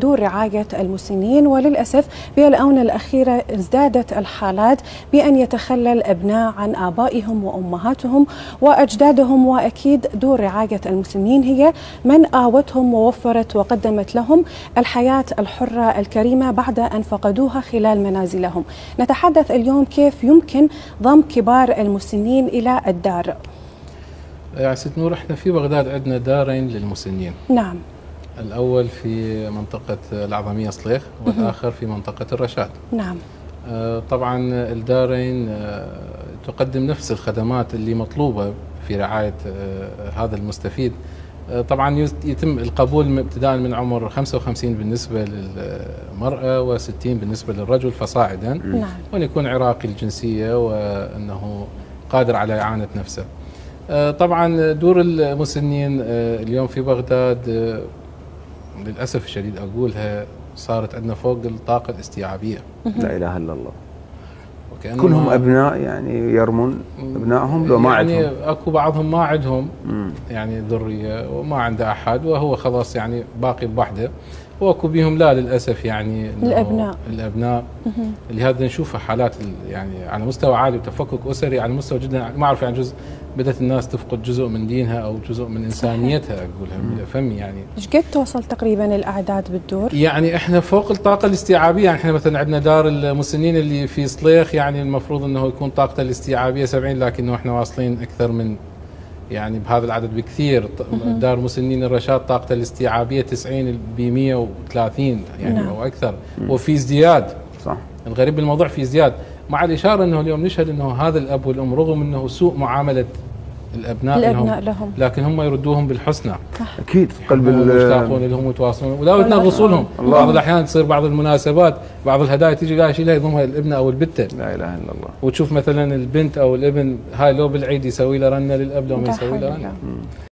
دور رعاية المسنين وللأسف في الآونة الأخيرة ازدادت الحالات بأن يتخلى الأبناء عن آبائهم وأمهاتهم وأجدادهم وأكيد دور رعاية المسنين هي من آوتهم ووفرت وقدمت لهم الحياة الحرة الكريمة بعد أن فقدوها خلال منازلهم. نتحدث اليوم كيف يمكن ضم كبار المسنين إلى الدار. يا ست نور إحنا في بغداد عندنا دارين للمسنين. نعم. الأول في منطقة العظمية صليخ والآخر في منطقة الرشاد. نعم. آه، طبعا الدارين آه، تقدم نفس الخدمات اللي مطلوبة في رعاية آه، هذا المستفيد. طبعا يتم القبول ابتداء من عمر 55 بالنسبة للمرأة و60 بالنسبة للرجل فصاعدا. نعم. وان يكون عراقي الجنسية وأنه قادر على إعانة نفسه. طبعا دور المسنين اليوم في بغداد للأسف الشديد أقولها صارت عندنا فوق الطاقة الاستيعابية. لا إله إلا الله. كلهم أبناء يعني يرمون أبنائهم لو ما يعني عندهم. أكو بعضهم ما عندهم. يعني ذرية وما عنده أحد وهو خلاص يعني باقي بوحده. واكو بيهم لا للأسف يعني الأبناء. الأبناء. اللي هذا نشوفها حالات يعني على مستوى عالي وتفكك أسري على مستوى جدا. ما أعرف يعني جزء بدأت الناس تفقد جزء من دينها أو جزء من إنسانيتها أقولها فمي يعني. إيش قد توصل تقريبا الأعداد بالدور؟ يعني إحنا فوق الطاقة الاستيعابية يعني إحنا مثلا عندنا دار المسنين اللي في صليخ يعني المفروض إنه يكون طاقته الاستيعابية 70 لكنه إحنا واصلين أكثر من يعني بهذا العدد بكثير. دار مسنين الرشاد طاقته الاستيعابية 90 ب 130 يعني نعم. أو أكثر. وفي ازدياد صح. الغريب بالموضوع في ازدياد مع الإشارة إنه اليوم نشهد إنه هذا الأب والأم رغم إنه سوء معاملة الأبناء, الأبناء لهم. لكن هم يردوهم بالحسنى. أكيد قلب مشتاقون لهم ويتواصلون. ولا يتنغصوا لهم بعض الأحيان تصير بعض المناسبات بعض الهدايا تيجي لا شيء لا يضمها الابن أو البته لا إله إلا الله. وتشوف مثلا البنت أو الابن هاي لو بالعيد يسوي له رنة للأب لو ما يسوي له رنة.